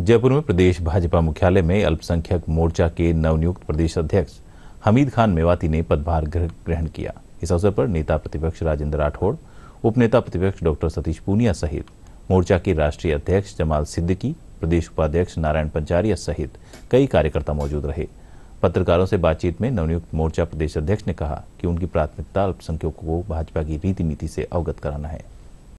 जयपुर में प्रदेश भाजपा मुख्यालय में अल्पसंख्यक मोर्चा के नवनियुक्त प्रदेश अध्यक्ष हमीद खान मेवाती ने पदभार ग्रहण किया। इस अवसर पर नेता प्रतिपक्ष राजेंद्र राठौड़, उपनेता प्रतिपक्ष डॉक्टर सतीश पूनिया सहित मोर्चा के राष्ट्रीय अध्यक्ष जमाल सिद्दीकी, प्रदेश उपाध्यक्ष नारायण पंचारिया सहित कई कार्यकर्ता मौजूद रहे। पत्रकारों से बातचीत में नवनियुक्त मोर्चा प्रदेश अध्यक्ष ने कहा कि उनकी प्राथमिकता अल्पसंख्यकों को भाजपा की रीति नीति से अवगत कराना है।